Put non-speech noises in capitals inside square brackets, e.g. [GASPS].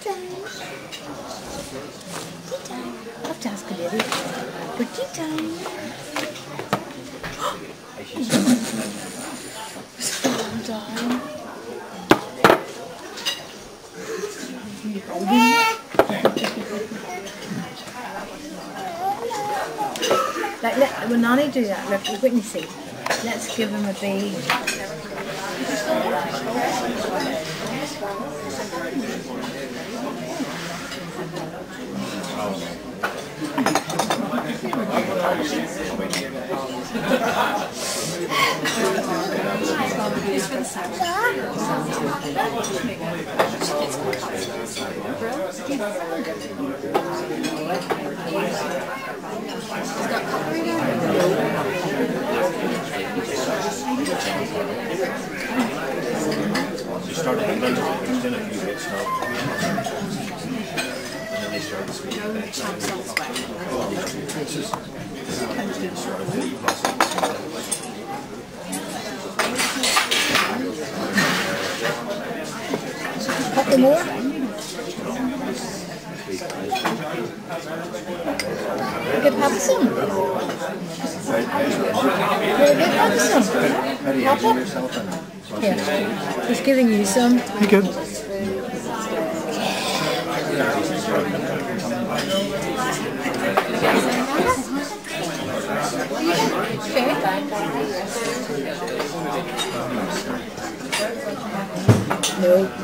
time. Tea time. It, Eddie. For tea time. Down. [GASPS] Like, let, when Nani do that, look, Whitney see. Let's give him a B. You started to learn there's been a few bits now. And then they started speaking. Couple more? We could have some. We'll get have some. Papa? Here. He's giving you some. You good? No.